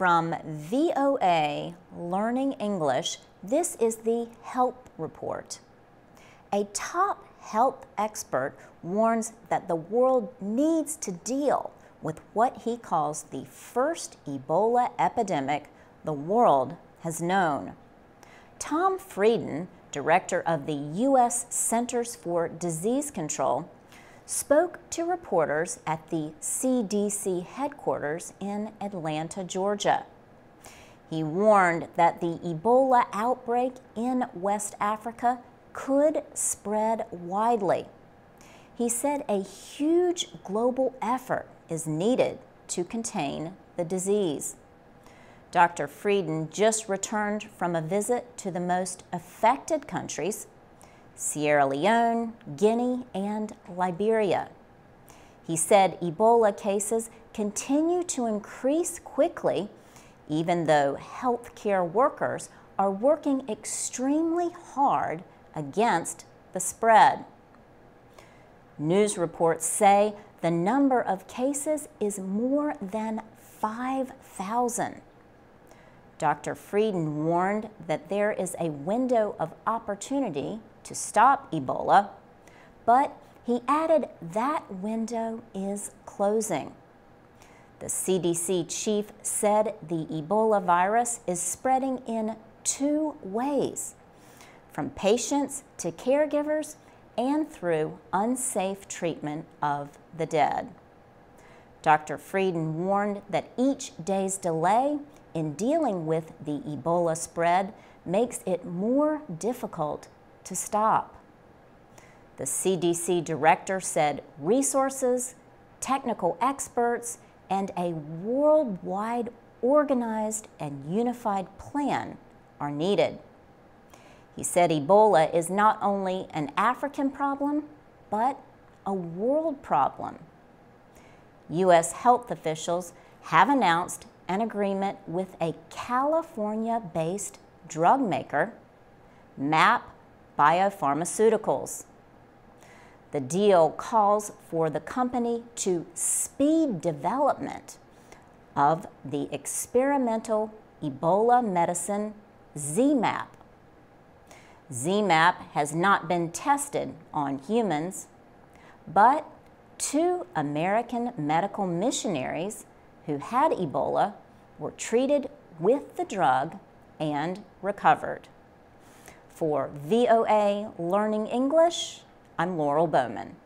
From VOA Learning English, this is the Health Report. A top health expert warns that the world needs to deal with what he calls the first Ebola epidemic the world has known. Tom Frieden, director of the U.S. Centers for Disease Control, spoke to reporters at the CDC headquarters in Atlanta, Georgia. He warned that the Ebola outbreak in West Africa could spread widely. He said a huge global effort is needed to contain the disease. Dr. Frieden just returned from a visit to the most affected countries Sierra Leone, Guinea, and Liberia. He said Ebola cases continue to increase quickly, even though healthcare workers are working extremely hard against the spread. News reports say the number of cases is more than 5,000. Dr. Frieden warned that there is a window of opportunity to stop Ebola, but he added that window is closing. The CDC chief said the Ebola virus is spreading in two ways from patients to caregivers and through unsafe treatment of the dead. Dr. Frieden warned that each day's delay in dealing with the Ebola spread makes it more difficult to stop. The CDC director said resources, technical experts, and a worldwide organized and unified plan are needed. He said Ebola is not only an African problem, but a world problem. U.S. health officials have announced an agreement with a California based drug maker, Mapp Biopharmaceuticals. The deal calls for the company to speed development of the experimental Ebola medicine ZMapp. ZMapp has not been tested on humans, but two American medical missionaries who had Ebola were treated with the drug and recovered. For VOA Learning English, I'm Laurel Bowman.